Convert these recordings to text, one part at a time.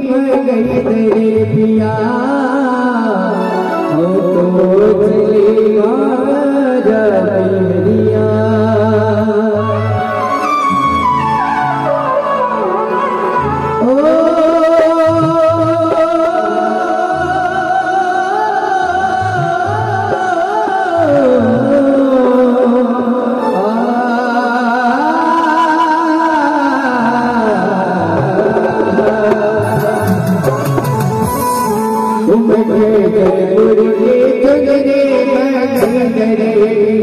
गई तेरे पिया हो चली जा मेरिया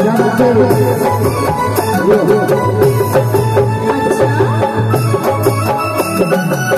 A. S.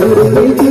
Hare